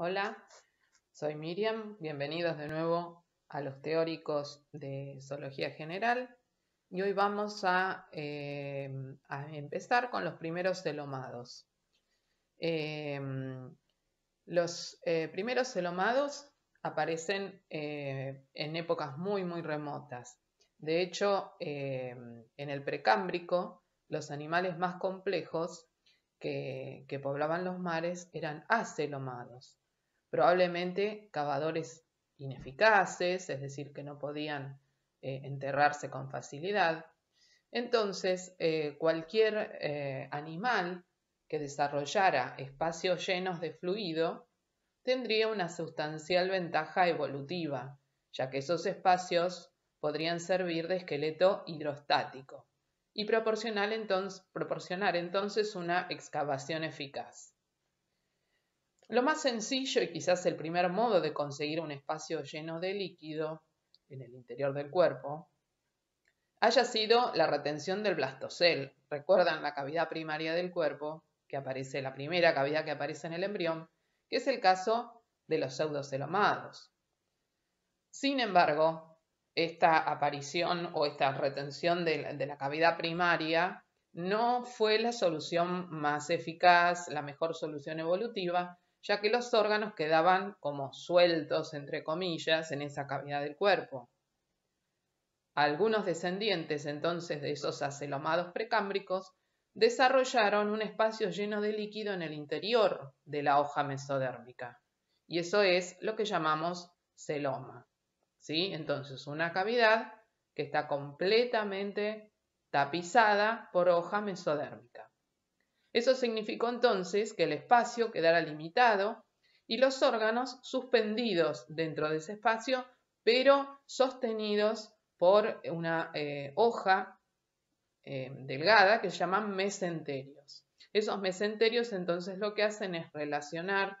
Hola, soy Miriam, bienvenidos de nuevo a los teóricos de zoología general y hoy vamos a, eh, empezar con los primeros celomados. Em, los eh, primeros celomados aparecen eh, en épocas muy muy remotas. De hecho, en el precámbrico, los animales más complejos que, poblaban los mares eran acelomados, probablemente cavadores ineficaces, es decir, que no podían eh, enterrarse con facilidad. Entonces, eh, cualquier eh, animal que desarrollara espacios llenos de fluido tendría una sustancial ventaja evolutiva, ya que esos espacios podrían servir de esqueleto hidrostático y proporcionar entonces, proporcionar entonces una excavación eficaz. Lo más sencillo y quizás el primer modo de conseguir un espacio lleno de líquido en el interior del cuerpo haya sido la retención del blastocel. Recuerdan la cavidad primaria del cuerpo, que aparece, la primera cavidad que aparece en el embrión, que es el caso de los pseudocelomados. Sin embargo, esta aparición o esta retención de, la cavidad primaria no fue la solución más eficaz, la mejor solución evolutiva, ya que los órganos quedaban como sueltos, entre comillas, en esa cavidad del cuerpo. Algunos descendientes entonces de esos acelomados precámbricos desarrollaron un espacio lleno de líquido en el interior de la hoja mesodérmica, y eso es lo que llamamos celoma. Entonces, una cavidad que está completamente tapizada por hoja mesodérmica. Eso significó entonces que el espacio quedara limitado y los órganos suspendidos dentro de ese espacio, pero sostenidos por una eh, hoja eh, delgada que se llaman mesenterios. Esos mesenterios entonces lo que hacen es relacionar,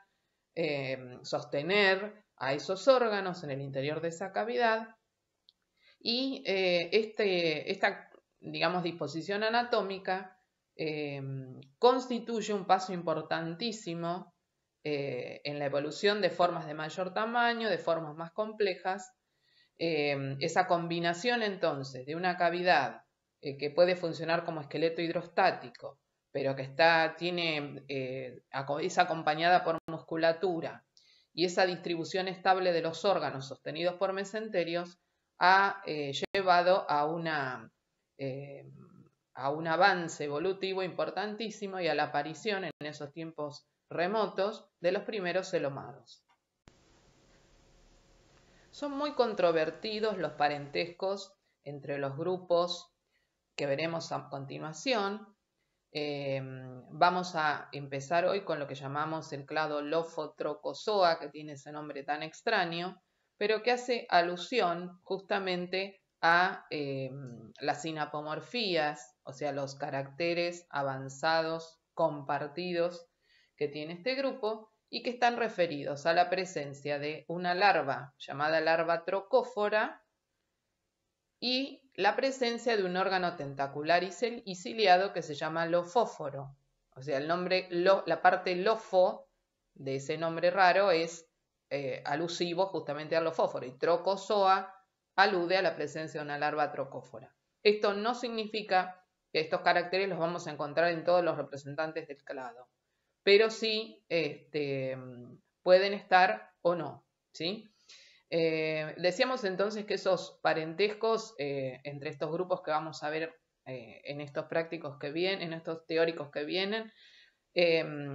eh, sostener a esos órganos en el interior de esa cavidad y este, esta, digamos, disposición anatómica eh, constituye un paso importantísimo eh, en la evolución de formas de mayor tamaño, de formas más complejas. esa combinación entonces de una cavidad que puede funcionar como esqueleto hidrostático, pero que está, tiene, es acompañada por musculatura y esa distribución estable de los órganos sostenidos por mesenterios ha eh, llevado a, una, eh, a un avance evolutivo importantísimo y a la aparición en esos tiempos remotos de los primeros celomados. Son muy controvertidos los parentescos entre los grupos que veremos a continuación, Em, vamos a empezar hoy con lo que llamamos el clado Lophotrochozoa, que tiene ese nombre tan extraño, pero que hace alusión justamente a em, las sinapomorfías, o sea, los caracteres avanzados compartidos que tiene este grupo y que están referidos a la presencia de una larva llamada larva trocófora y la presencia de un órgano tentacular y ciliado que se llama lofóforo. O sea, el nombre, la parte lofo de ese nombre raro es eh, alusivo justamente al lofóforo y trocozoa alude a la presencia de una larva trocófora. Esto no significa que estos caracteres los vamos a encontrar en todos los representantes del clado, pero sí este, pueden estar o no, ¿sí? Eh, decíamos entonces que esos parentescos eh, entre estos grupos que vamos a ver eh, en estos prácticos que vienen, en estos teóricos que vienen,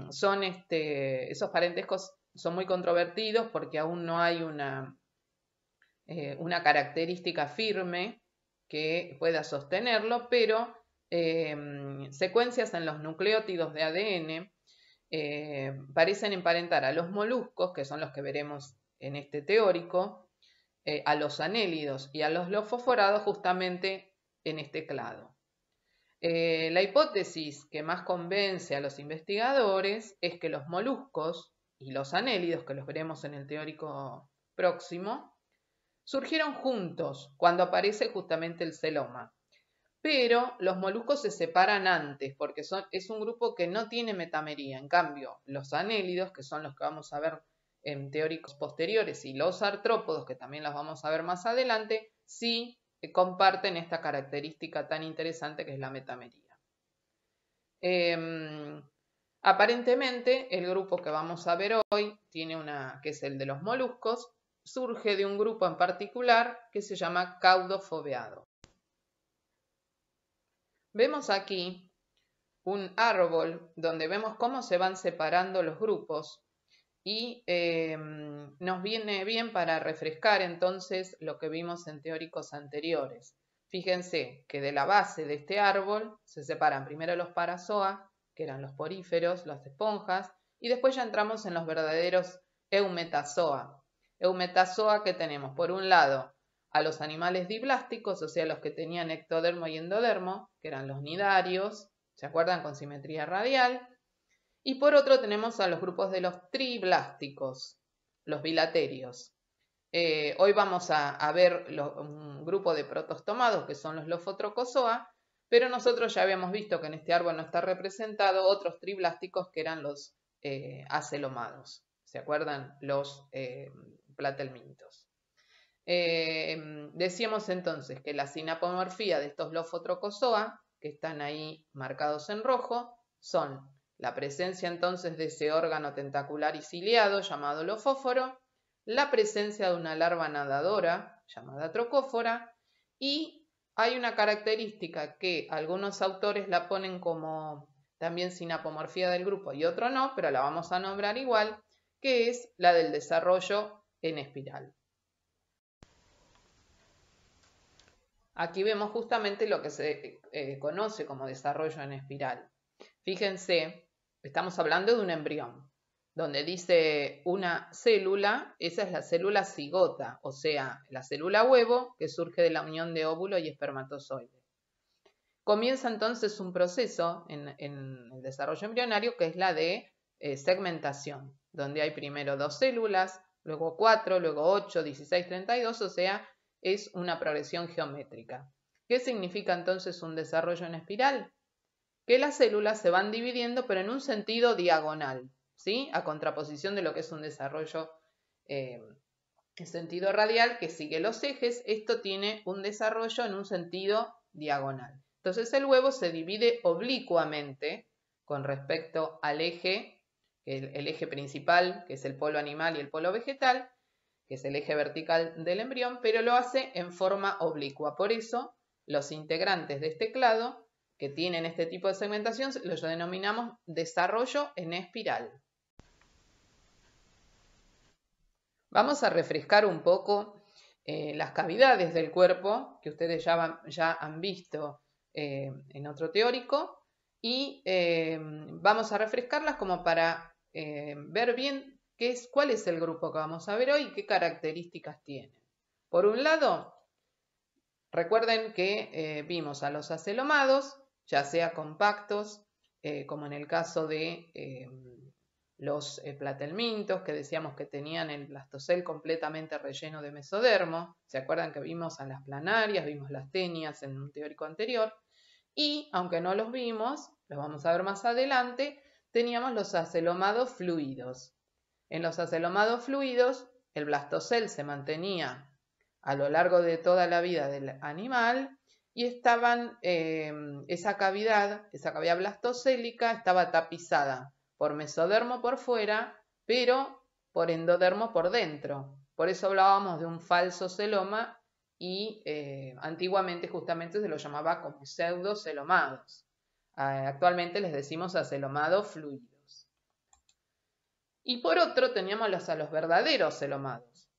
son este, esos parentescos son muy controvertidos porque aún no hay una, una característica firme que pueda sostenerlo, pero secuencias en los nucleótidos de ADN parecen emparentar a los moluscos, que son los que veremos en este teórico eh, a los anélidos y a los lofosforados justamente en este clado. Eh, la hipótesis que más convence a los investigadores es que los moluscos y los anélidos, que los veremos en el teórico próximo, surgieron juntos cuando aparece justamente el celoma. Pero los moluscos se separan antes porque son, es un grupo que no tiene metamería. En cambio, los anélidos, que son los que vamos a ver en teóricos posteriores y los artrópodos, que también los vamos a ver más adelante, sí comparten esta característica tan interesante que es la metamería. Em, aparentemente, el grupo que vamos a ver hoy tiene una, que es el de los moluscos, surge de un grupo en particular que se llama caudofobeado. Vemos aquí un árbol donde vemos cómo se van separando los grupos y em, nos viene bien para refrescar entonces lo que vimos en teóricos anteriores. Fíjense que de la base de este árbol se separan primero los parazoa, que eran los poríferos, las esponjas, y después ya entramos en los verdaderos eumetazoa. Eumetazoa que tenemos por un lado a los animales diblásticos, o sea, los que tenían ectodermo y endodermo, que eran los nidarios, ¿se acuerdan? Con simetría radial. Y por otro tenemos a los grupos de los triblásticos, los bilaterios. Eh, hoy vamos a, ver un grupo de protostomados que son los Lophotrocozoa, pero nosotros ya habíamos visto que en este árbol no está representado otros triblásticos que eran los eh, acelomados. ¿Se acuerdan? Los eh, platelmintos. decíamos entonces que la sinapomorfía de estos Lophotrocozoa, que están ahí marcados en rojo, son la presencia entonces de ese órgano tentacular y ciliado llamado lofóforo, la presencia de una larva nadadora llamada trocófora y hay una característica que algunos autores la ponen como también sinapomorfía del grupo y otro no, pero la vamos a nombrar igual, que es la del desarrollo en espiral. Aquí vemos justamente lo que se eh, conoce como desarrollo en espiral. Fíjense, estamos hablando de un embrión, donde dice una célula, esa es la célula cigota, o sea, la célula huevo que surge de la unión de óvulo y espermatozoide. Comienza entonces un proceso en, el desarrollo embrionario que es la de eh, segmentación, donde hay primero dos células, luego cuatro, luego ocho, 16, 32, o sea, es una progresión geométrica. ¿Qué significa entonces un desarrollo en espiral? que las células se van dividiendo, pero en un sentido diagonal, ¿sí? A contraposición de lo que es un desarrollo eh, en sentido radial que sigue los ejes, esto tiene un desarrollo en un sentido diagonal. Entonces el huevo se divide oblicuamente con respecto al eje, el, eje principal, que es el polo animal y el polo vegetal, que es el eje vertical del embrión, pero lo hace en forma oblicua. Por eso, los integrantes de este clado que tienen este tipo de segmentación lo denominamos desarrollo en espiral. Vamos a refrescar un poco eh, las cavidades del cuerpo que ustedes ya, ya han visto eh, en otro teórico y eh, vamos a refrescarlas como para ver bien qué es, cuál es el grupo que vamos a ver hoy y qué características tiene. Por un lado, recuerden que vimos a los acelomados ya sea compactos, eh, como en el caso de eh, los eh, platelmintos, que decíamos que tenían el blastocel completamente relleno de mesodermo. ¿Se acuerdan que vimos a las planarias, vimos las tenias en un teórico anterior? Y, aunque no los vimos, los vamos a ver más adelante, teníamos los acelomados fluidos. En los acelomados fluidos, el blastocel se mantenía a lo largo de toda la vida del animal y estaban, em, esa cavidad, esa cavidad blastocélica estaba tapizada por mesodermo por fuera, pero por endodermo por dentro. Por eso hablábamos de un falso celoma y eh, antiguamente justamente se lo llamaba como pseudocelomados. Ah, actualmente les decimos acelomados fluidos. Y por otro teníamos los, a los verdaderos celomados.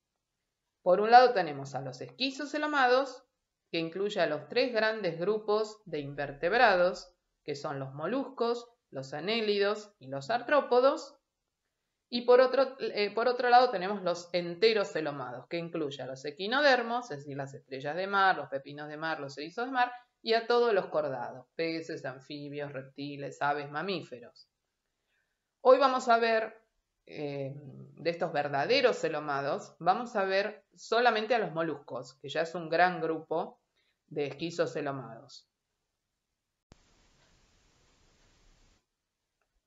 Por un lado tenemos a los esquizocelomados que incluye a los tres grandes grupos de invertebrados, que son los moluscos, los anélidos y los artrópodos. Y por otro, eh, por otro lado tenemos los enterocelomados, que incluye a los equinodermos, es decir, las estrellas de mar, los pepinos de mar, los erizos de mar, y a todos los cordados, peces, anfibios, reptiles, aves, mamíferos. Hoy vamos a ver eh, de estos verdaderos celomados, vamos a ver solamente a los moluscos, que ya es un gran grupo de esquizocelomados.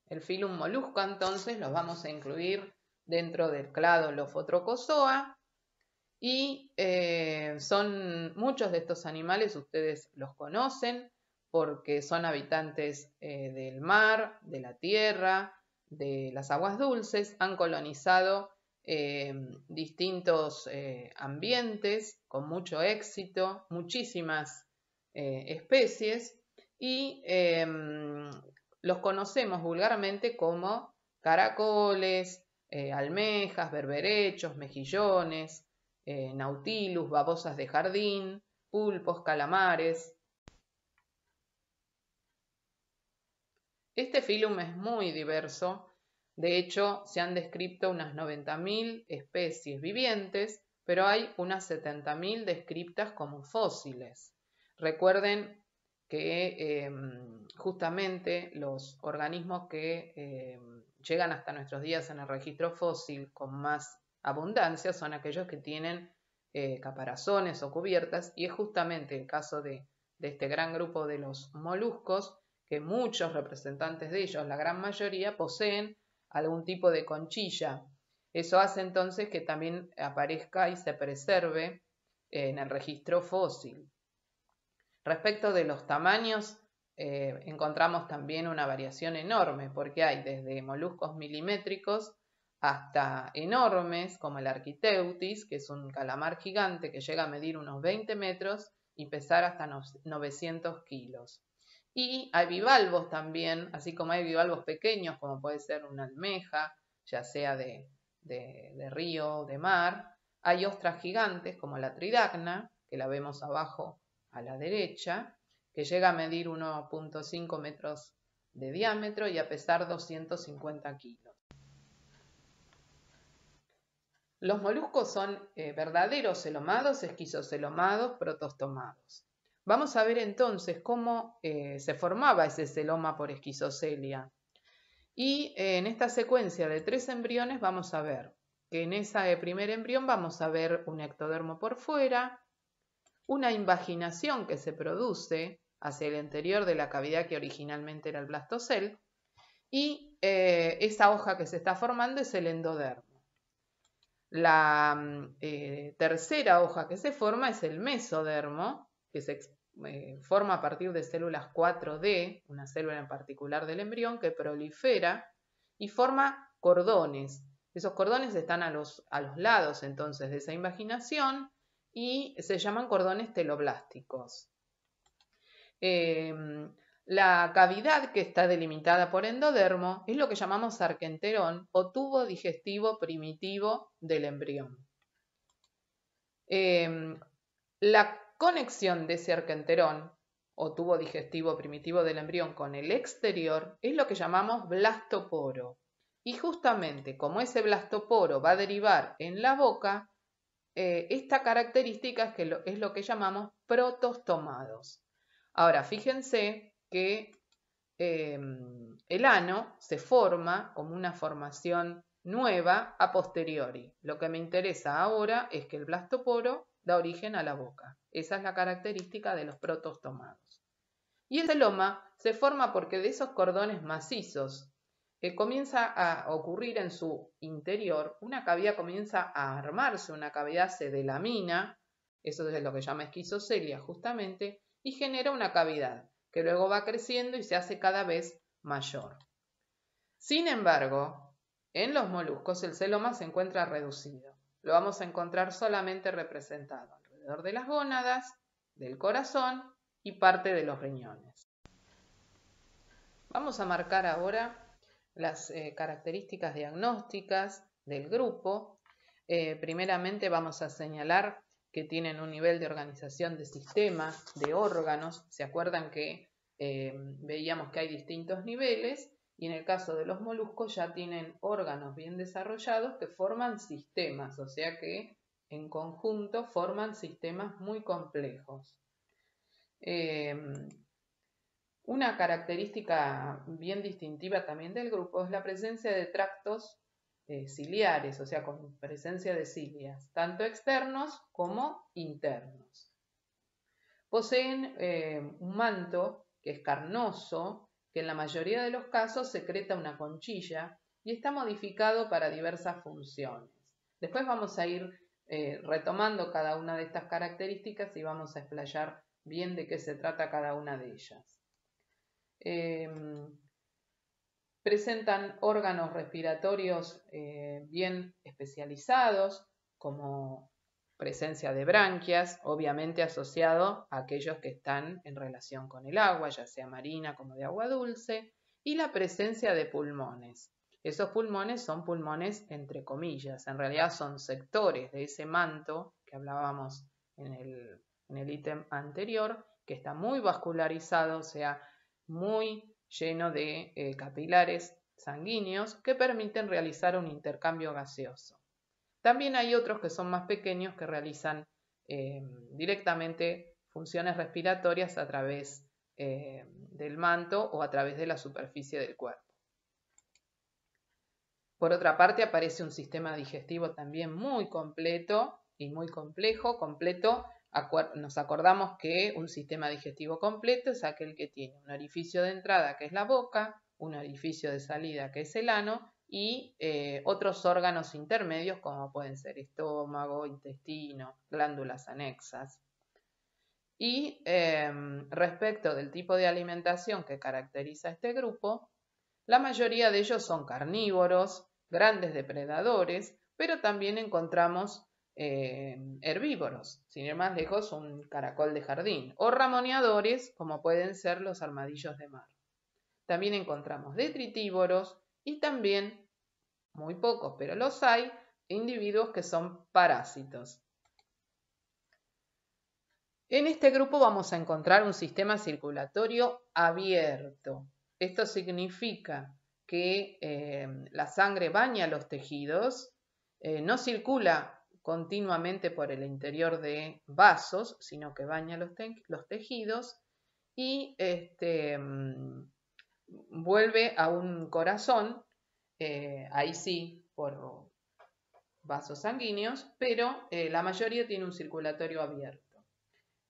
El filum molusco entonces los vamos a incluir dentro del clado Lophotrochozoa y eh, son muchos de estos animales, ustedes los conocen porque son habitantes eh, del mar, de la tierra, de las aguas dulces, han colonizado eh, distintos ambientes con mucho éxito, muchísimas especies y los conocemos vulgarmente como caracoles, almejas, berberechos, mejillones, eh, nautilus, babosas de jardín, pulpos, calamares. Este filum es muy diverso, de hecho se han descrito unas 90.000 especies vivientes, pero hay unas 70.000 descriptas como fósiles. Recuerden que em, justamente los organismos que em, llegan hasta nuestros días en el registro fósil con más abundancia son aquellos que tienen eh, caparazones o cubiertas y es justamente el caso de, este gran grupo de los moluscos que muchos representantes de ellos, la gran mayoría, poseen algún tipo de conchilla. Eso hace entonces que también aparezca y se preserve en el registro fósil. Respecto de los tamaños, eh, encontramos también una variación enorme, porque hay desde moluscos milimétricos hasta enormes como el Architeutis, que es un calamar gigante que llega a medir unos 20 metros y pesar hasta 900 kilos. Y hay bivalvos también, así como hay bivalvos pequeños, como puede ser una almeja, ya sea de, de río o de mar. Hay ostras gigantes como la tridacna, que la vemos abajo a la derecha, que llega a medir 1.5 metros de diámetro y a pesar 250 kilos. Los moluscos son eh, verdaderos celomados, esquizocelomados, protostomados. Vamos a ver entonces cómo eh, se formaba ese celoma por esquizocelia. Y eh, en esta secuencia de tres embriones vamos a ver que en ese primer embrión vamos a ver un ectodermo por fuera, una invaginación que se produce hacia el interior de la cavidad que originalmente era el blastocel, y esa hoja que se está formando es el endodermo. La mm, eh, tercera hoja que se forma es el mesodermo, que se eh, forma a partir de células 4D, una célula en particular del embrión, que prolifera y forma cordones. Esos cordones están a los, lados entonces de esa invaginación y se llaman cordones teloblásticos. Em, la cavidad que está delimitada por endodermo es lo que llamamos arquenterón o tubo digestivo primitivo del embrión. Em, la conexión de ese arquenterón o tubo digestivo primitivo del embrión con el exterior es lo que llamamos blastoporo. Y justamente como ese blastoporo va a derivar en la boca, eh, esta característica es, es lo que llamamos protostomados. Ahora, fíjense que em, el ano se forma como una formación nueva a posteriori. Lo que me interesa ahora es que el blastoporo da origen a la boca. Esa es la característica de los protostomados. Y el celoma se forma porque de esos cordones macizos que comienza a ocurrir en su interior, una cavidad comienza a armarse, una cavidad se delamina, eso es lo que llama esquizocelia justamente, y genera una cavidad que luego va creciendo y se hace cada vez mayor. Sin embargo, en los moluscos el celoma se encuentra reducido. Lo vamos a encontrar solamente representado alrededor de las gónadas, del corazón y parte de los riñones. Vamos a marcar ahora las eh, características diagnósticas del grupo. Eh, primeramente vamos a señalar que tienen un nivel de organización de sistemas, de órganos. ¿Se acuerdan que eh, veíamos que hay distintos niveles? Y en el caso de los moluscos ya tienen órganos bien desarrollados que forman sistemas, o sea que en conjunto forman sistemas muy complejos. Eh, una característica bien distintiva también del grupo es la presencia de tractos eh, ciliares, o sea, con presencia de cilias, tanto externos como internos. Poseen eh, un manto que es carnoso, que en la mayoría de los casos secreta una conchilla y está modificado para diversas funciones. Después vamos a ir eh, retomando cada una de estas características y vamos a explayar bien de qué se trata cada una de ellas. Presentan órganos respiratorios eh, bien especializados, como presencia de branquias, obviamente asociado a aquellos que están en relación con el agua, ya sea marina como de agua dulce, y la presencia de pulmones. Esos pulmones son pulmones entre comillas, en realidad son sectores de ese manto que hablábamos en el ítem anterior, que está muy vascularizado, o sea, muy lleno de eh, capilares sanguíneos que permiten realizar un intercambio gaseoso. También hay otros que son más pequeños que realizan eh, directamente funciones respiratorias a través eh, del manto o a través de la superficie del cuerpo. Por otra parte, aparece un sistema digestivo también muy completo y muy complejo, completo nos acordamos que un sistema digestivo completo es aquel que tiene un orificio de entrada que es la boca, un orificio de salida que es el ano y eh, otros órganos intermedios como pueden ser estómago, intestino, glándulas anexas. Y em, respecto del tipo de alimentación que caracteriza este grupo, la mayoría de ellos son carnívoros, grandes depredadores, pero también encontramos eh, herbívoros, sin ir más lejos, un caracol de jardín, o ramoneadores, como pueden ser los armadillos de mar. También encontramos detritívoros y también, muy pocos, pero los hay, individuos que son parásitos. En este grupo vamos a encontrar un sistema circulatorio abierto. Esto significa que eh, la sangre baña los tejidos, eh, no circula continuamente por el interior de vasos, sino que baña los, tejidos y este, mm, vuelve a un corazón, eh, ahí sí, por vasos sanguíneos, pero eh, la mayoría tiene un circulatorio abierto.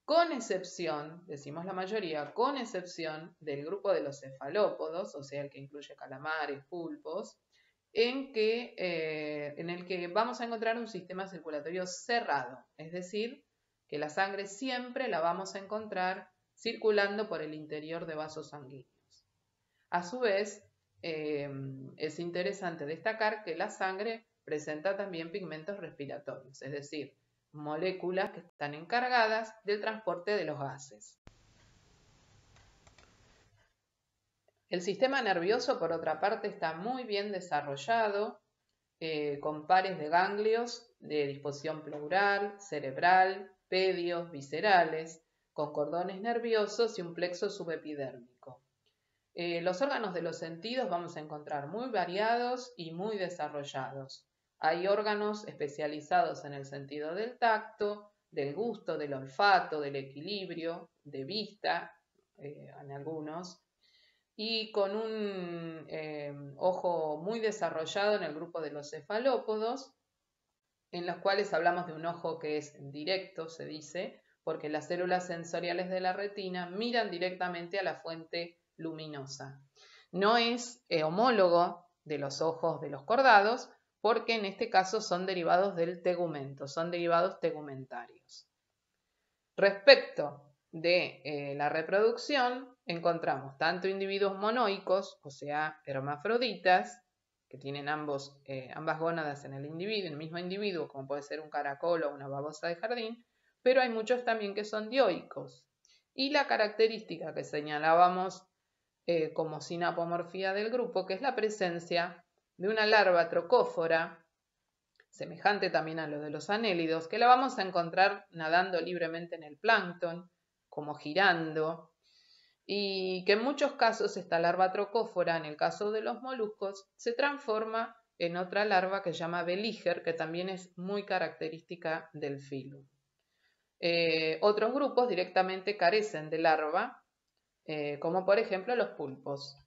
Con excepción, decimos la mayoría, con excepción del grupo de los cefalópodos, o sea, el que incluye calamares, pulpos, eh, en el que vamos a encontrar un sistema circulatorio cerrado, es decir, que la sangre siempre la vamos a encontrar circulando por el interior de vasos sanguíneos. A su vez, eh, es interesante destacar que la sangre presenta también pigmentos respiratorios, es decir, moléculas que están encargadas del transporte de los gases. El sistema nervioso, por otra parte, está muy bien desarrollado, eh, con pares de ganglios de disposición pleural, cerebral, pedios, viscerales, con cordones nerviosos y un plexo subepidérmico. Eh, los órganos de los sentidos vamos a encontrar muy variados y muy desarrollados. Hay órganos especializados en el sentido del tacto, del gusto, del olfato, del equilibrio, de vista, eh, en algunos, y con un eh, ojo muy desarrollado en el grupo de los cefalópodos, en los cuales hablamos de un ojo que es directo, se dice, porque las células sensoriales de la retina miran directamente a la fuente luminosa. No es eh, homólogo de los ojos de los cordados, porque en este caso son derivados del tegumento, son derivados tegumentarios. Respecto de eh, la reproducción, encontramos tanto individuos monoicos, o sea, hermafroditas, que tienen ambos, eh, ambas gónadas en el individuo, el mismo individuo, como puede ser un caracol o una babosa de jardín, pero hay muchos también que son dioicos. Y la característica que señalábamos eh, como sinapomorfía del grupo, que es la presencia de una larva trocófora, semejante también a lo de los anélidos, que la vamos a encontrar nadando libremente en el plancton, como girando, y que en muchos casos esta larva trocófora, en el caso de los moluscos, se transforma en otra larva que se llama beliger, que también es muy característica del filo. Eh, otros grupos directamente carecen de larva, eh, como por ejemplo los pulpos.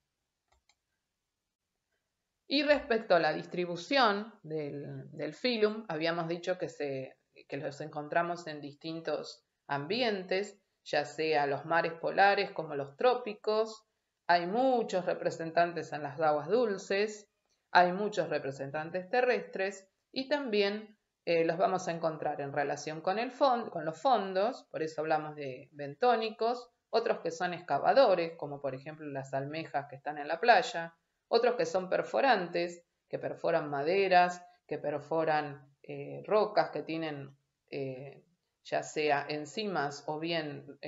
Y respecto a la distribución del, filum, habíamos dicho que los encontramos en distintos ambientes, ya sea los mares polares como los trópicos, hay muchos representantes en las aguas dulces, hay muchos representantes terrestres y también eh, los vamos a encontrar en relación con, el con los fondos, por eso hablamos de bentónicos, otros que son excavadores, como por ejemplo las almejas que están en la playa, otros que son perforantes, que perforan maderas, que perforan eh, rocas, que tienen eh, ya sea enzimas o bien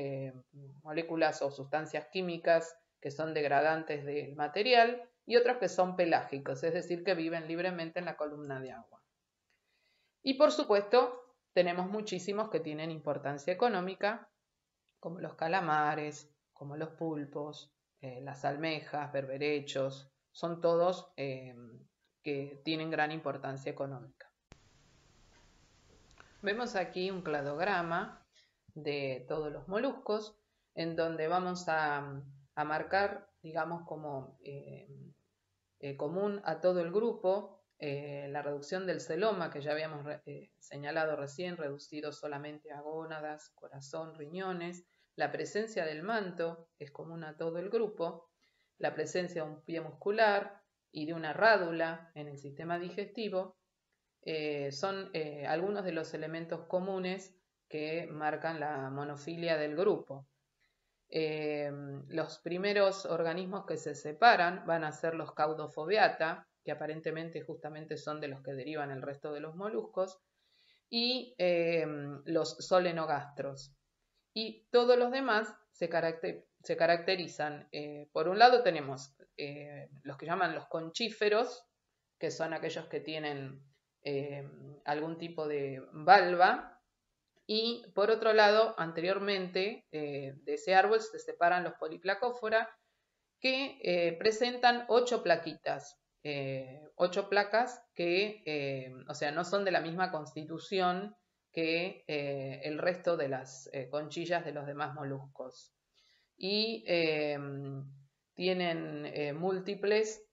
moléculas o sustancias químicas que son degradantes del material, y otros que son pelágicos, es decir, que viven libremente en la columna de agua. Y por supuesto, tenemos muchísimos que tienen importancia económica, como los calamares, como los pulpos, eh, las almejas, berberechos, son todos eh, que tienen gran importancia económica. Vemos aquí un cladograma de todos los moluscos, en donde vamos a, marcar, digamos, como eh, común a todo el grupo eh, la reducción del celoma, que ya habíamos eh, señalado recién, reducido solamente a gónadas, corazón, riñones, la presencia del manto es común a todo el grupo, la presencia de un pie muscular y de una rádula en el sistema digestivo eh, son algunos de los elementos comunes que marcan la monofilia del grupo. los primeros organismos que se separan van a ser los caudofobiata, que aparentemente justamente son de los que derivan el resto de los moluscos, y eh, los solenogastros. Y todos los demás se, caracterizan. Eh, por un lado tenemos eh, los que llaman los conchíferos, que son aquellos que tienen algún tipo de valva, y por otro lado, anteriormente de ese árbol se separan los poliplacófora, que presentan ocho plaquitas, eh, ocho placas que, eh, o sea, no son de la misma constitución que eh, el resto de las conchillas de los demás moluscos. Y tienen múltiples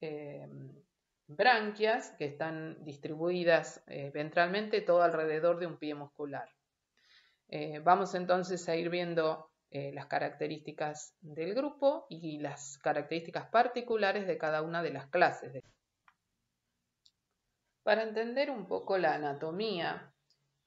branquias que están distribuidas ventralmente todo alrededor de un pie muscular. vamos entonces a ir viendo las características del grupo y las características particulares de cada una de las clases. Para entender un poco la anatomía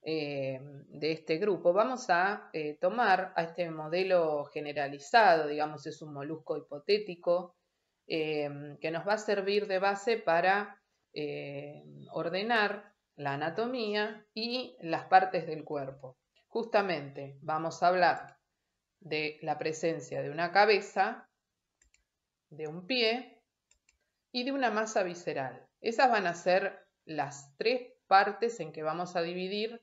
eh, de este grupo, vamos a eh, tomar a este modelo generalizado, digamos, es un molusco hipotético, eh, que nos va a servir de base para ordenar la anatomía y las partes del cuerpo. Justamente vamos a hablar de la presencia de una cabeza, de un pie y de una masa visceral. Esas van a ser las tres partes en que vamos a dividir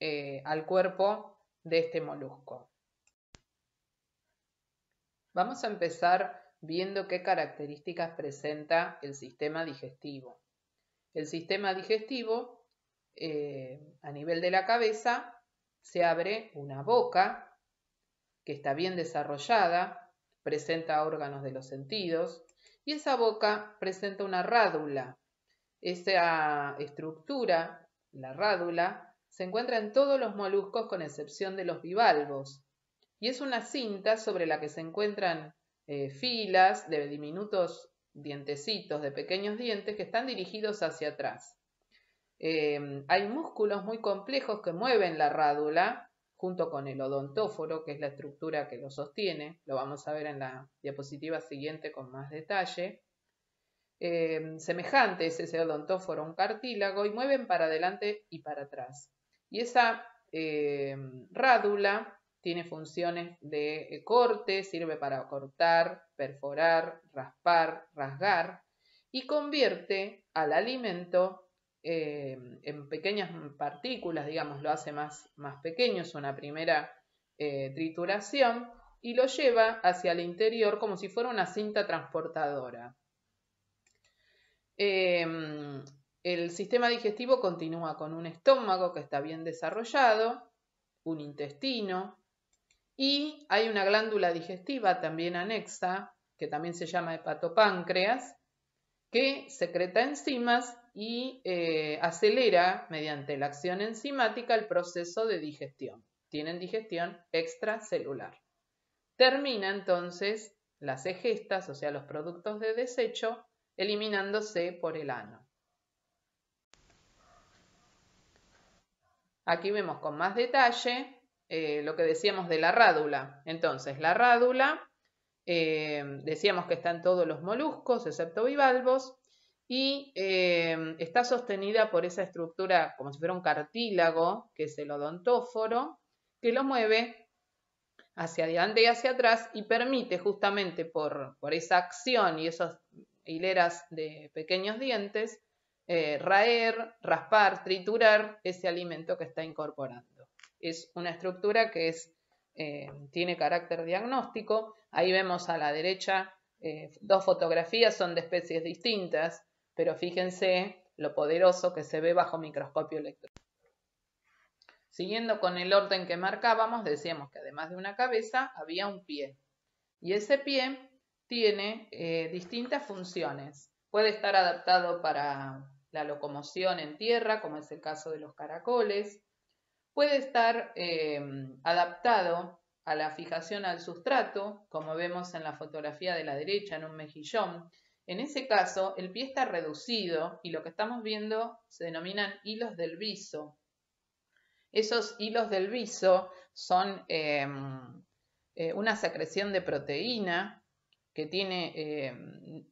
eh, al cuerpo de este molusco. Vamos a empezar viendo qué características presenta el sistema digestivo. El sistema digestivo, eh, a nivel de la cabeza, se abre una boca que está bien desarrollada, presenta órganos de los sentidos, y esa boca presenta una rádula esa estructura, la rádula, se encuentra en todos los moluscos con excepción de los bivalvos y es una cinta sobre la que se encuentran eh, filas de diminutos dientecitos, de pequeños dientes que están dirigidos hacia atrás. Em, hay músculos muy complejos que mueven la rádula junto con el odontóforo, que es la estructura que lo sostiene. Lo vamos a ver en la diapositiva siguiente con más detalle. Em, semejante es ese odontóforo un cartílago y mueven para adelante y para atrás. Y esa em, rádula tiene funciones de eh, corte, sirve para cortar, perforar, raspar, rasgar y convierte al alimento em, en pequeñas partículas, digamos, lo hace más, más pequeño, es una primera eh, trituración y lo lleva hacia el interior como si fuera una cinta transportadora. Em, el sistema digestivo continúa con un estómago que está bien desarrollado, un intestino y hay una glándula digestiva también anexa, que también se llama hepatopáncreas, que secreta enzimas y eh, acelera mediante la acción enzimática el proceso de digestión. Tienen digestión extracelular. Termina entonces las egestas, o sea, los productos de desecho, eliminándose por el ano. Aquí vemos con más detalle eh, lo que decíamos de la rádula. Entonces, la rádula, eh, decíamos que están todos los moluscos, excepto bivalvos, y eh, está sostenida por esa estructura como si fuera un cartílago, que es el odontóforo, que lo mueve hacia adelante y hacia atrás y permite justamente por, por esa acción y esas hileras de pequeños dientes, raer, raspar, triturar ese alimento que está incorporando es una estructura que es, eh, tiene carácter diagnóstico. Ahí vemos a la derecha eh, dos fotografías, son de especies distintas, pero fíjense lo poderoso que se ve bajo microscopio electrónico. Siguiendo con el orden que marcábamos, decíamos que además de una cabeza había un pie. Y ese pie tiene eh, distintas funciones. Puede estar adaptado para la locomoción en tierra, como es el caso de los caracoles, Puede estar em, adaptado a la fijación al sustrato, como vemos en la fotografía de la derecha en un mejillón. En ese caso, el pie está reducido y lo que estamos viendo se denominan hilos del viso. Esos hilos del viso son em, eh, una secreción de proteína que tiene, em,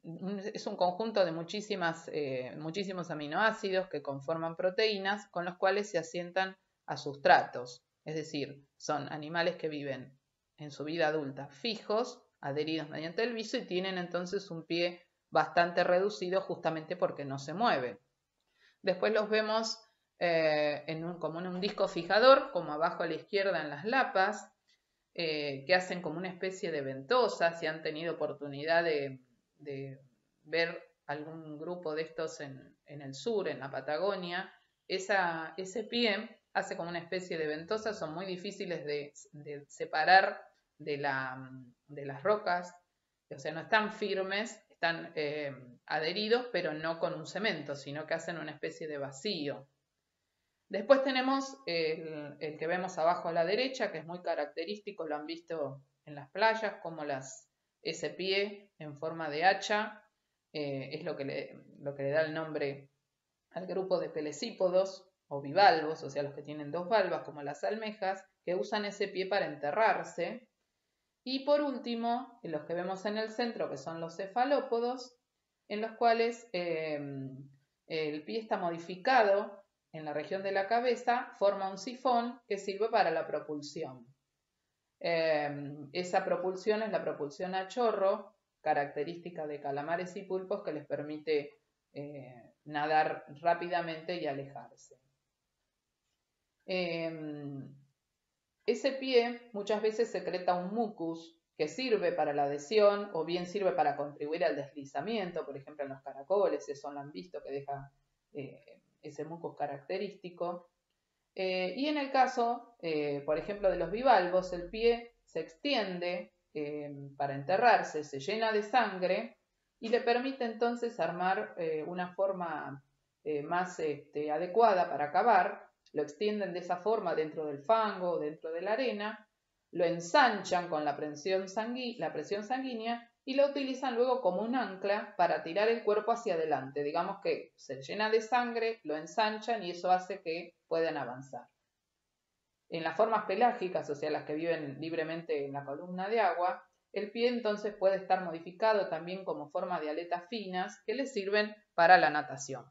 es un conjunto de muchísimas, eh, muchísimos aminoácidos que conforman proteínas con los cuales se asientan a sustratos, es decir, son animales que viven en su vida adulta fijos, adheridos mediante el viso y tienen entonces un pie bastante reducido justamente porque no se mueve. Después los vemos eh, como en un disco fijador, como abajo a la izquierda en las lapas, eh, que hacen como una especie de ventosa, si han tenido oportunidad de, ver algún grupo de estos en, el sur, en la Patagonia, ese pie hace como una especie de ventosa, son muy difíciles de, separar de, las rocas, o sea, no están firmes, están eh, adheridos, pero no con un cemento, sino que hacen una especie de vacío. Después tenemos el, que vemos abajo a la derecha, que es muy característico, lo han visto en las playas, como las, ese pie en forma de hacha, eh, es lo que, le, lo que le da el nombre al grupo de pelecípodos, o bivalvos, o sea, los que tienen dos valvas como las almejas, que usan ese pie para enterrarse. Y por último, los que vemos en el centro, que son los cefalópodos, en los cuales em, el pie está modificado en la región de la cabeza, forma un sifón que sirve para la propulsión. Em, esa propulsión es la propulsión a chorro, característica de calamares y pulpos que les permite eh, nadar rápidamente y alejarse. Em, ese pie muchas veces secreta un mucus que sirve para la adhesión o bien sirve para contribuir al deslizamiento, por ejemplo en los caracoles, eso lo han visto que deja eh, ese mucus característico. Eh, y en el caso, eh, por ejemplo, de los bivalvos, el pie se extiende em, para enterrarse, se llena de sangre y le permite entonces armar una forma más este, adecuada para cavar lo extienden de esa forma dentro del fango o dentro de la arena, lo ensanchan con la presión, la presión sanguínea y lo utilizan luego como un ancla para tirar el cuerpo hacia adelante. Digamos que se llena de sangre, lo ensanchan y eso hace que puedan avanzar. En las formas pelágicas, o sea, las que viven libremente en la columna de agua, el pie entonces puede estar modificado también como forma de aletas finas que le sirven para la natación.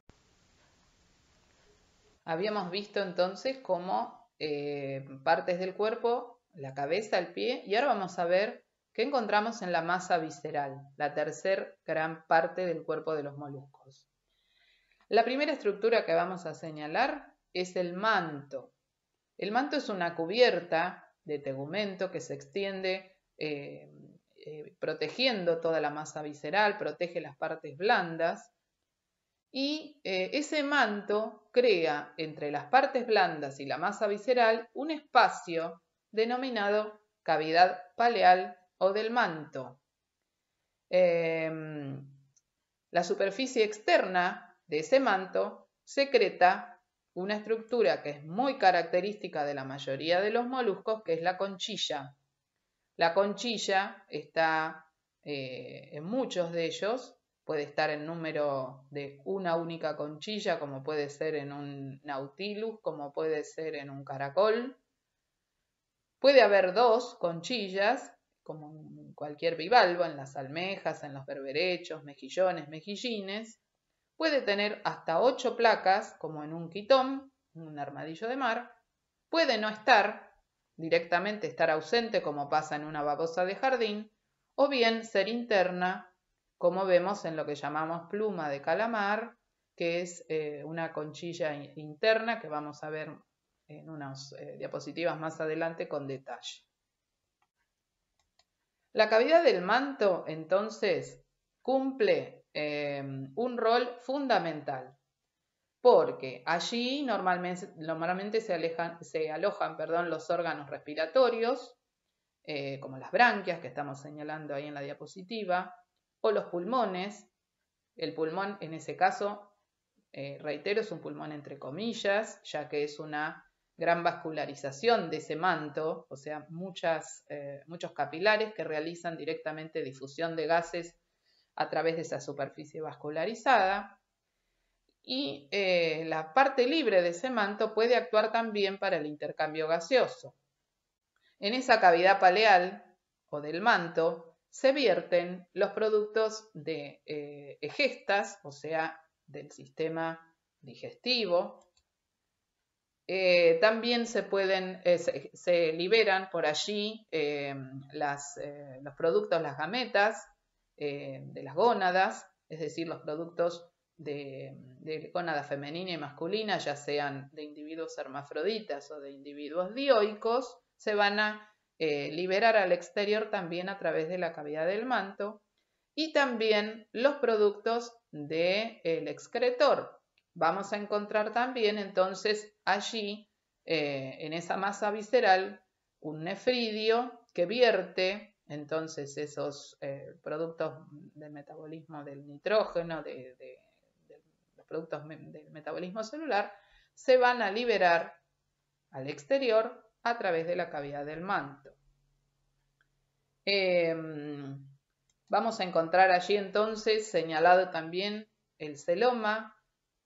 Habíamos visto entonces cómo eh, partes del cuerpo, la cabeza, el pie, y ahora vamos a ver qué encontramos en la masa visceral, la tercer gran parte del cuerpo de los moluscos. La primera estructura que vamos a señalar es el manto. El manto es una cubierta de tegumento que se extiende eh, eh, protegiendo toda la masa visceral, protege las partes blandas y ese manto crea entre las partes blandas y la masa visceral un espacio denominado cavidad paleal o del manto. Em, la superficie externa de ese manto secreta una estructura que es muy característica de la mayoría de los moluscos, que es la conchilla. La conchilla está eh, en muchos de ellos puede estar en número de una única conchilla, como puede ser en un nautilus, como puede ser en un caracol. Puede haber dos conchillas, como en cualquier bivalvo, en las almejas, en los berberechos, mejillones, mejillines. Puede tener hasta ocho placas, como en un quitón, un armadillo de mar. Puede no estar, directamente estar ausente, como pasa en una babosa de jardín, o bien ser interna, como vemos en lo que llamamos pluma de calamar, que es eh, una conchilla interna que vamos a ver en unas eh, diapositivas más adelante con detalle. La cavidad del manto, entonces, cumple eh, un rol fundamental, porque allí normalmente, se, alojan los órganos respiratorios, como las branquias que estamos señalando ahí en la diapositiva, o los pulmones. El pulmón en ese caso, eh, reitero, es un pulmón entre comillas, ya que es una gran vascularización de ese manto, o sea, eh, muchos capilares que realizan directamente difusión de gases a través de esa superficie vascularizada. Y eh, la parte libre de ese manto puede actuar también para el intercambio gaseoso. En esa cavidad paleal o del manto se vierten los productos de eh, egestas, o sea, del sistema digestivo. Eh, también se pueden, eh, se, liberan por allí los productos, las gametas de las gónadas, es decir, los productos de, de, gónada femenina y masculina, ya sean de individuos hermafroditas o de individuos dioicos, se van a eh, liberar al exterior también a través de la cavidad del manto y también los productos del excretor. Vamos a encontrar también entonces allí eh, en esa masa visceral un nefridio que vierte entonces esos eh, productos del metabolismo del nitrógeno, de, los productos del metabolismo celular, se van a liberar al exterior a través de la cavidad del manto. Em, vamos a encontrar allí entonces señalado también el celoma,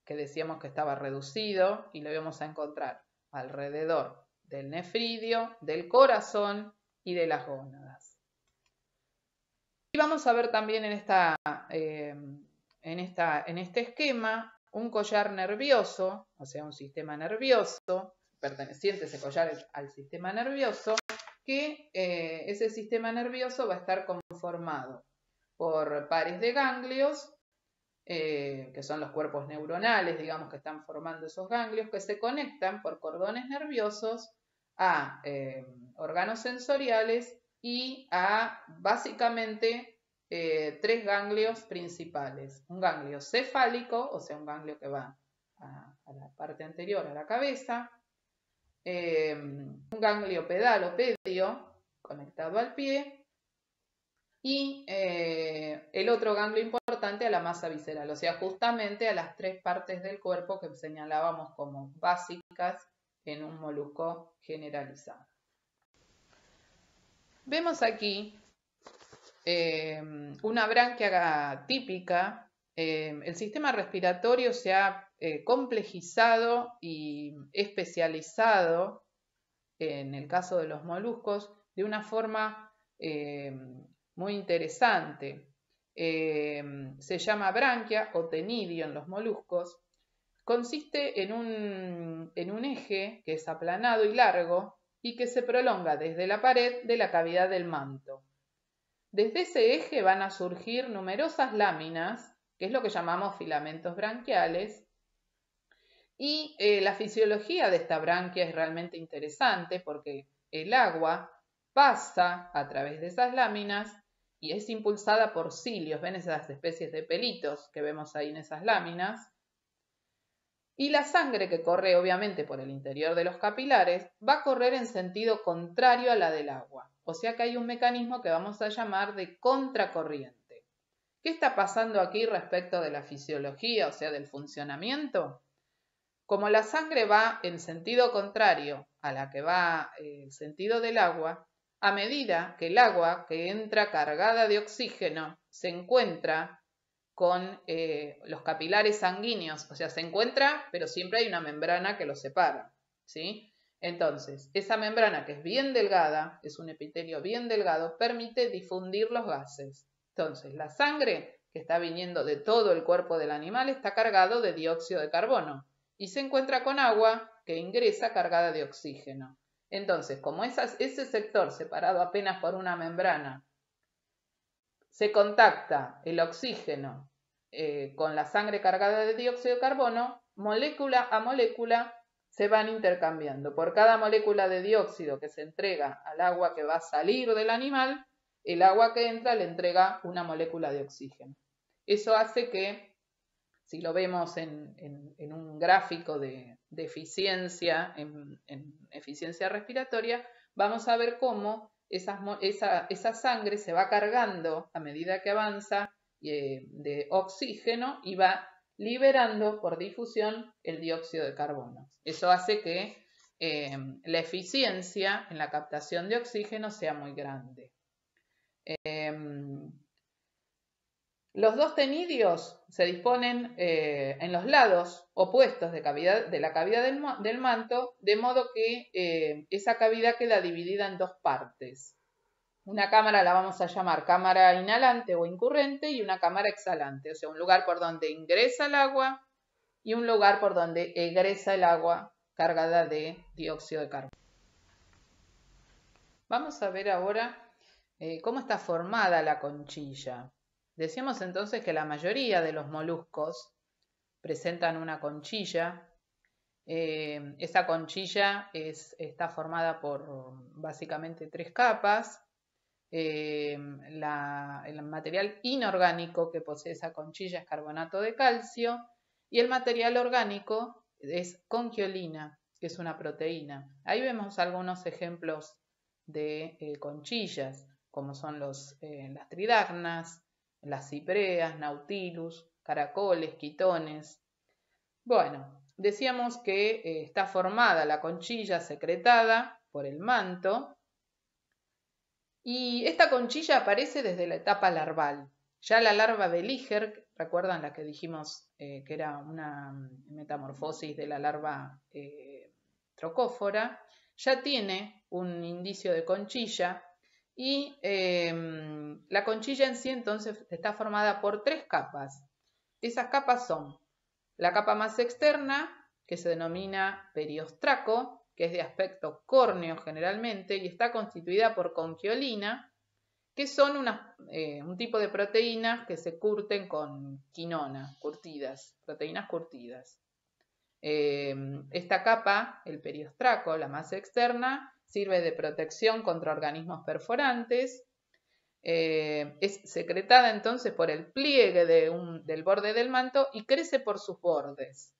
que decíamos que estaba reducido, y lo vamos a encontrar alrededor del nefridio, del corazón y de las gónadas. Y vamos a ver también en, esta, em, en, esta, en este esquema un collar nervioso, o sea, un sistema nervioso, perteneciente ese collar al sistema nervioso, que eh, ese sistema nervioso va a estar conformado por pares de ganglios, eh, que son los cuerpos neuronales, digamos, que están formando esos ganglios, que se conectan por cordones nerviosos a eh, órganos sensoriales y a básicamente tres ganglios principales. Un ganglio cefálico, o sea, un ganglio que va a la parte anterior, a la cabeza, eh, un ganglio pedal o pedio conectado al pie y eh, el otro ganglio importante a la masa visceral, o sea, justamente a las tres partes del cuerpo que señalábamos como básicas en un molusco generalizado. Vemos aquí eh, una branquia típica. el sistema respiratorio se ha eh, complejizado y especializado, en el caso de los moluscos, de una forma eh, muy interesante. Eh, se llama branquia o tenidio en los moluscos. Consiste en un, en un eje que es aplanado y largo y que se prolonga desde la pared de la cavidad del manto. Desde ese eje van a surgir numerosas láminas, que es lo que llamamos filamentos branquiales, y eh, la fisiología de esta branquia es realmente interesante porque el agua pasa a través de esas láminas y es impulsada por cilios, ven esas especies de pelitos que vemos ahí en esas láminas. Y la sangre que corre obviamente por el interior de los capilares va a correr en sentido contrario a la del agua. O sea que hay un mecanismo que vamos a llamar de contracorriente. ¿Qué está pasando aquí respecto de la fisiología, o sea, del funcionamiento? Como la sangre va en sentido contrario a la que va eh, el sentido del agua, a medida que el agua que entra cargada de oxígeno se encuentra con eh, los capilares sanguíneos, o sea, se encuentra, pero siempre hay una membrana que los separa, ¿sí? Entonces, esa membrana que es bien delgada, es un epitelio bien delgado, permite difundir los gases. Entonces, la sangre que está viniendo de todo el cuerpo del animal está cargado de dióxido de carbono y se encuentra con agua que ingresa cargada de oxígeno. Entonces, como ese sector separado apenas por una membrana se contacta el oxígeno eh, con la sangre cargada de dióxido de carbono, molécula a molécula se van intercambiando. Por cada molécula de dióxido que se entrega al agua que va a salir del animal, el agua que entra le entrega una molécula de oxígeno. Eso hace que, si lo vemos en, un gráfico de, eficiencia, en, eficiencia respiratoria, vamos a ver cómo esa, sangre se va cargando a medida que avanza eh, de oxígeno y va liberando por difusión el dióxido de carbono. Eso hace que eh, la eficiencia en la captación de oxígeno sea muy grande. Em, los dos tenidios se disponen eh, en los lados opuestos de, la cavidad del, manto, de modo que eh, esa cavidad queda dividida en dos partes. Una cámara la vamos a llamar cámara inhalante o incurrente y una cámara exhalante, o sea, un lugar por donde ingresa el agua y un lugar por donde egresa el agua cargada de dióxido de carbono. Vamos a ver ahora eh, cómo está formada la conchilla. Decíamos entonces que la mayoría de los moluscos presentan una conchilla. Eh, esa conchilla está formada por básicamente tres capas. Eh, el material inorgánico que posee esa conchilla es carbonato de calcio y el material orgánico es conquiolina, que es una proteína. Ahí vemos algunos ejemplos de conchillas como son eh, las tridagnas, las cipreas, nautilus, caracoles, quitones. Bueno, decíamos que eh, está formada la conchilla secretada por el manto y esta conchilla aparece desde la etapa larval. Ya la larva de Liger, recuerdan la que dijimos eh, que era una metamorfosis de la larva trocófora, ya tiene un indicio de conchilla y em, la conchilla en sí entonces está formada por tres capas. Esas capas son la capa más externa, que se denomina periostraco, que es de aspecto córneo generalmente y está constituida por conquiolina, que son eh, un tipo de proteínas que se curten con quinona, curtidas, proteínas curtidas. Em, esta capa, el periostraco, la más externa, sirve de protección contra organismos perforantes. Eh, es secretada entonces por el pliegue del borde del manto y crece por sus bordes.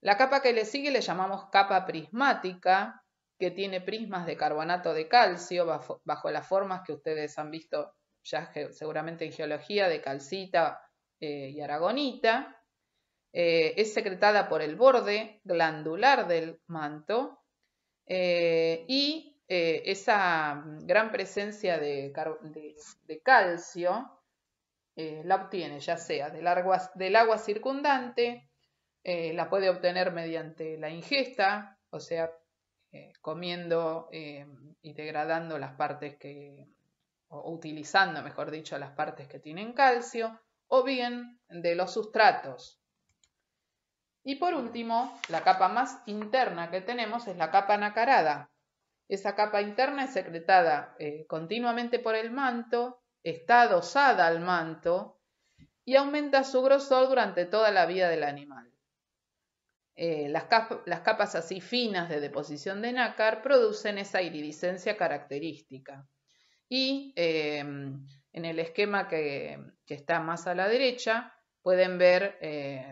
La capa que le sigue le llamamos capa prismática, que tiene prismas de carbonato de calcio bajo, las formas que ustedes han visto ya seguramente en geología de calcita eh, y aragonita. Eh, es secretada por el borde glandular del manto eh, y eh, esa gran presencia de, calcio eh, la obtiene ya sea del agua, del agua circundante, la puede obtener mediante la ingesta, o sea, comiendo y degradando las partes que, o utilizando, mejor dicho, las partes que tienen calcio, o bien de los sustratos, y por último, la capa más interna que tenemos es la capa nacarada. Esa capa interna es secretada eh, continuamente por el manto, está adosada al manto y aumenta su grosor durante toda la vida del animal. Eh, las, capas así finas de deposición de nácar producen esa iridiscencia característica. Y eh, en el esquema que, está más a la derecha pueden ver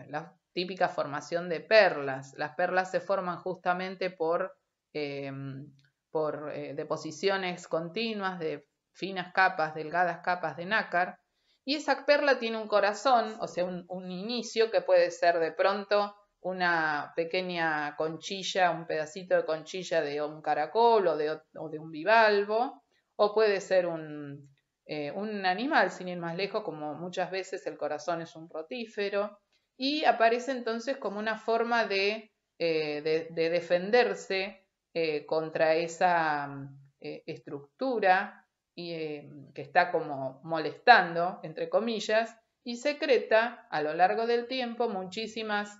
las típica formación de perlas. Las perlas se forman justamente por, em, por eh, deposiciones continuas de finas capas, delgadas capas de nácar. Y esa perla tiene un corazón, o sea, un, inicio que puede ser de pronto una pequeña conchilla, un pedacito de conchilla de un caracol o de, o de un bivalvo, o puede ser un, eh, un animal, sin ir más lejos, como muchas veces el corazón es un rotífero, y aparece entonces como una forma de, eh, defenderse eh, contra esa estructura que está como molestando, entre comillas, y secreta a lo largo del tiempo muchísimas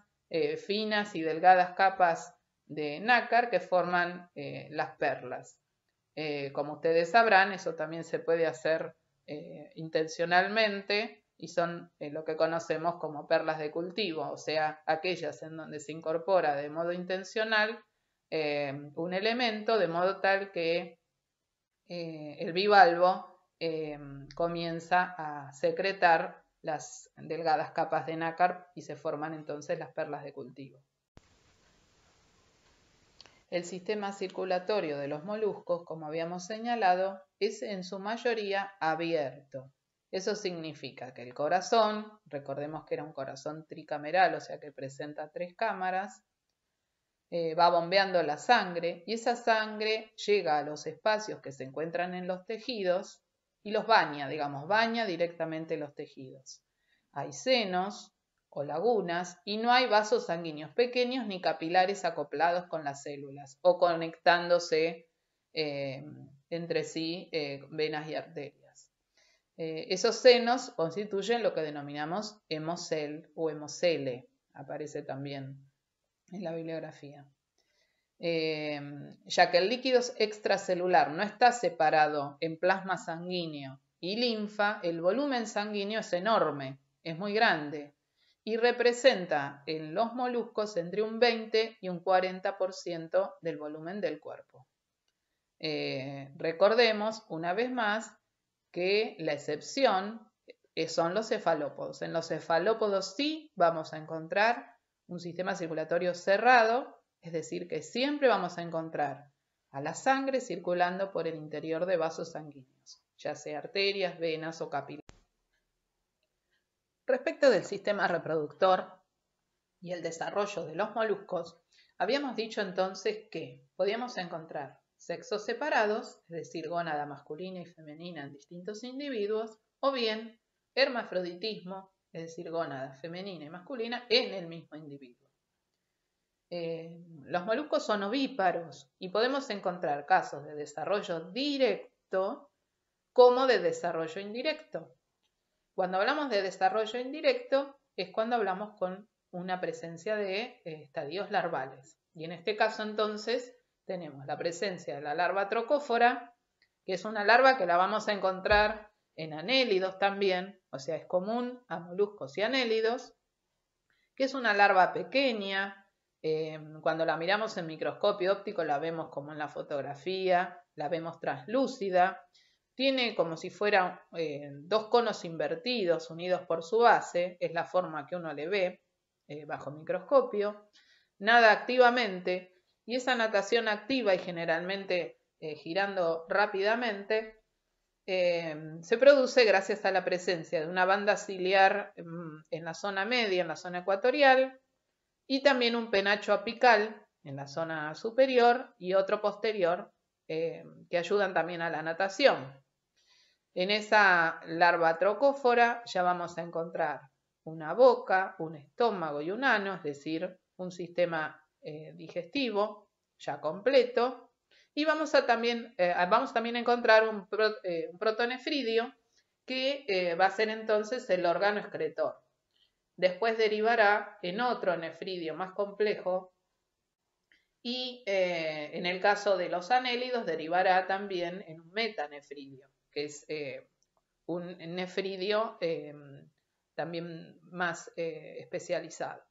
finas y delgadas capas de nácar que forman las perlas. Eh, como ustedes sabrán, eso también se puede hacer eh, intencionalmente y son eh, lo que conocemos como perlas de cultivo, o sea, aquellas en donde se incorpora de modo intencional un elemento de modo tal que el bivalvo comienza a secretar las delgadas capas de nácar y se forman entonces las perlas de cultivo. El sistema circulatorio de los moluscos, como habíamos señalado, es en su mayoría abierto. Eso significa que el corazón, recordemos que era un corazón tricameral, o sea que presenta tres cámaras, eh, va bombeando la sangre y esa sangre llega a los espacios que se encuentran en los tejidos y los baña, digamos, baña directamente los tejidos. Hay senos, o lagunas y no hay vasos sanguíneos pequeños ni capilares acoplados con las células o conectándose eh, entre sí eh, venas y arterias. Eh, esos senos constituyen lo que denominamos hemocel o hemocele, aparece también en la bibliografía. ya que el líquido extracelular no está separado en plasma sanguíneo y linfa, el volumen sanguíneo es enorme, es muy grande, y representa en los moluscos entre un 20 y un 40% del volumen del cuerpo. Eh, recordemos una vez más que la excepción son los cefalópodos. En los cefalópodos sí vamos a encontrar un sistema circulatorio cerrado, es decir, que siempre vamos a encontrar a la sangre circulando por el interior de vasos sanguíneos, ya sea arterias, venas o capilares. Respecto del sistema reproductor y el desarrollo de los moluscos, habíamos dicho entonces que podíamos encontrar sexos separados, es decir, gónada masculina y femenina en distintos individuos, o bien hermafroditismo, es decir, gónada femenina y masculina en el mismo individuo. Eh, los moluscos son ovíparos y podemos encontrar casos de desarrollo directo como de desarrollo indirecto. Cuando hablamos de desarrollo indirecto es cuando hablamos con una presencia de eh, estadios larvales. Y en este caso entonces tenemos la presencia de la larva trocófora, que es una larva que la vamos a encontrar en anélidos también, o sea, es común a moluscos y anélidos, que es una larva pequeña, eh, cuando la miramos en microscopio óptico la vemos como en la fotografía, la vemos translúcida, tiene como si fueran eh, dos conos invertidos unidos por su base, es la forma que uno le ve eh, bajo microscopio, nada activamente y esa natación activa y generalmente eh, girando rápidamente se produce gracias a la presencia de una banda ciliar mm, en la zona media, en la zona ecuatorial, y también un penacho apical en la zona superior y otro posterior que ayudan también a la natación. En esa larva trocófora ya vamos a encontrar una boca, un estómago y un ano, es decir, un sistema eh, digestivo ya completo. Y vamos a también, eh, vamos también a encontrar un, eh, un protonefridio que va a ser entonces el órgano excretor. Después derivará en otro nefridio más complejo y en el caso de los anélidos derivará también en un metanefridio que es un nefridio eh, también más especializado.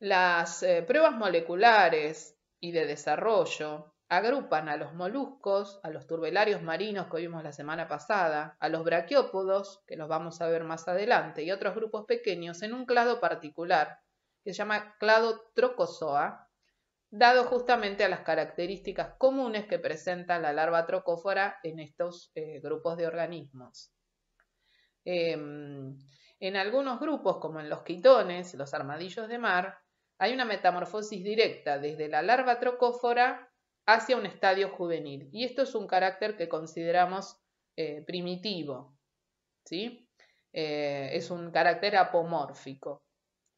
Las pruebas moleculares y de desarrollo agrupan a los moluscos, a los turbelarios marinos que vimos la semana pasada, a los braquiópodos, que los vamos a ver más adelante, y otros grupos pequeños en un clado particular, que se llama clado trocozoa, dado justamente a las características comunes que presenta la larva trocófora en estos eh, grupos de organismos. Em, en algunos grupos, como en los quitones, los armadillos de mar, hay una metamorfosis directa desde la larva trocófora hacia un estadio juvenil. Y esto es un carácter que consideramos eh, primitivo. ¿sí? Eh, es un carácter apomórfico,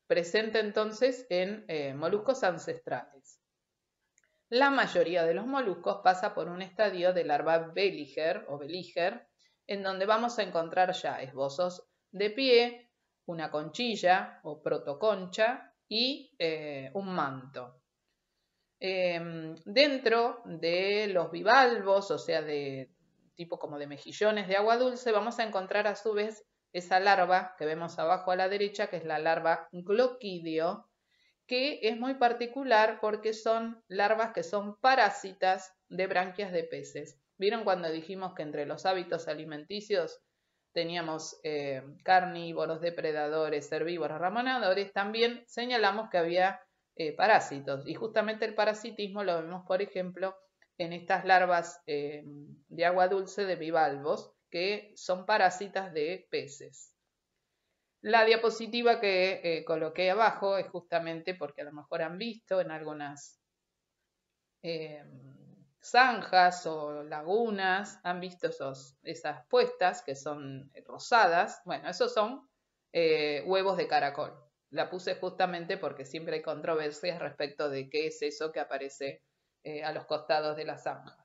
presente entonces en eh, moluscos ancestrales. La mayoría de los moluscos pasa por un estadio de larva beliger o beliger, en donde vamos a encontrar ya esbozos de pie, una conchilla o protoconcha y un manto. Em, dentro de los bivalvos, o sea, de tipo como de mejillones de agua dulce, vamos a encontrar a su vez esa larva que vemos abajo a la derecha, que es la larva gloquidio, que es muy particular porque son larvas que son parásitas de branquias de peces. ¿Vieron cuando dijimos que entre los hábitos alimenticios teníamos eh, carnívoros, depredadores, herbívoros, ramonadores? También señalamos que había eh, parásitos. Y justamente el parasitismo lo vemos, por ejemplo, en estas larvas eh, de agua dulce de bivalvos, que son parásitas de peces. La diapositiva que coloqué abajo es justamente porque a lo mejor han visto en algunas zanjas o lagunas, han visto esos, esas puestas que son rosadas. Bueno, esos son huevos de caracol. La puse justamente porque siempre hay controversias respecto de qué es eso que aparece eh, a los costados de la zanja.